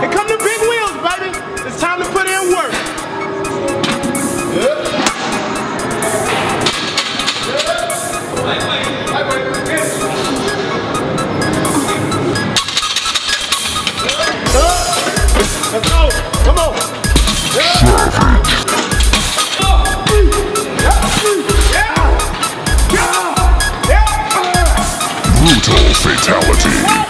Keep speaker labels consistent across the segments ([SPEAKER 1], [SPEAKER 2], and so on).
[SPEAKER 1] Here come the big wheels, baby. It's time to put in work. Let's go. Come on.
[SPEAKER 2] Brutal fatality.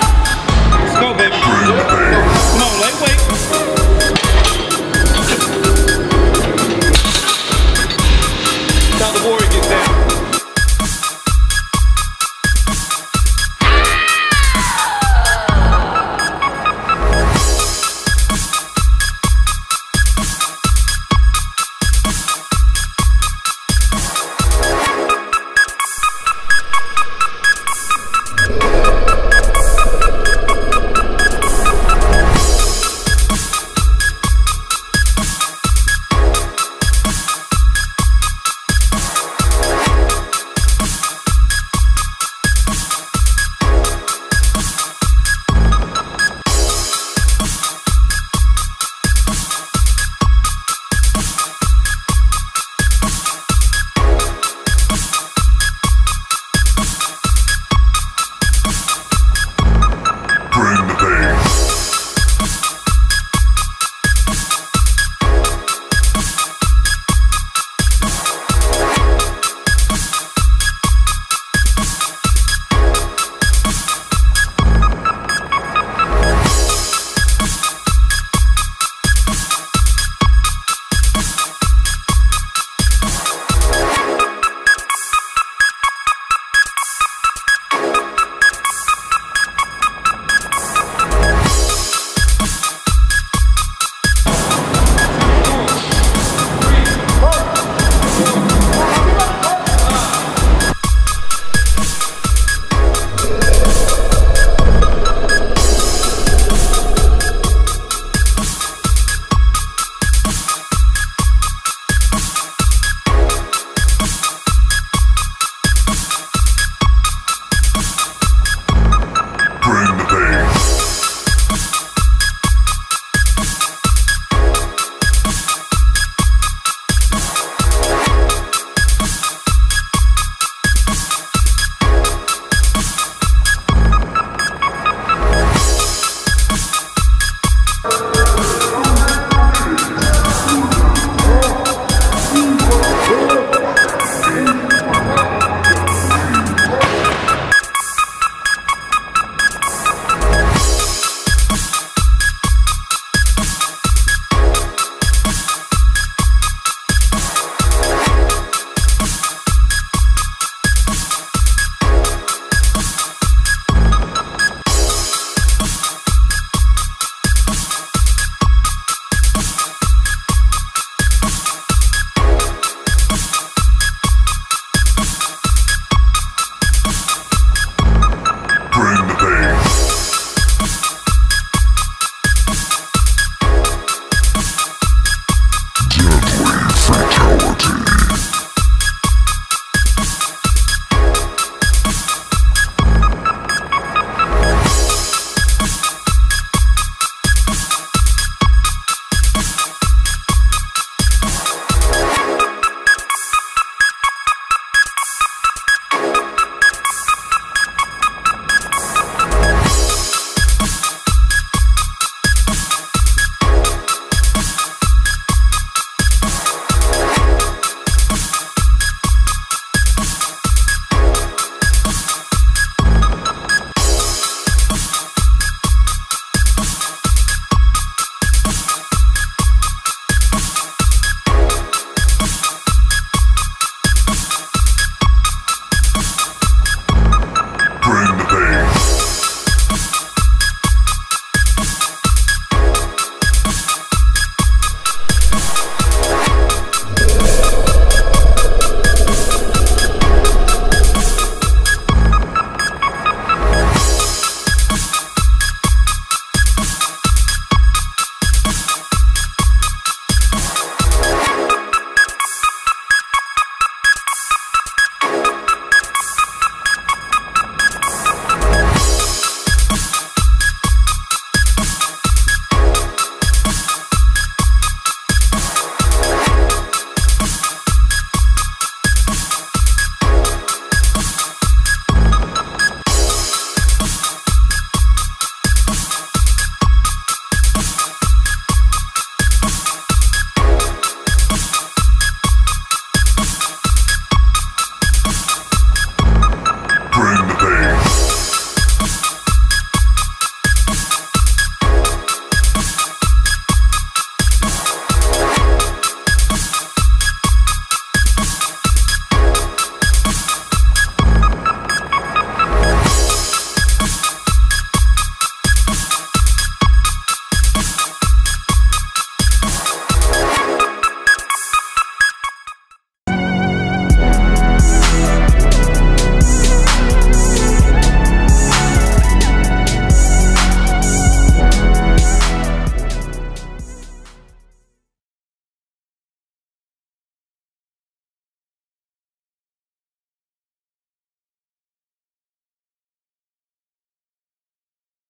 [SPEAKER 2] Bring the pain.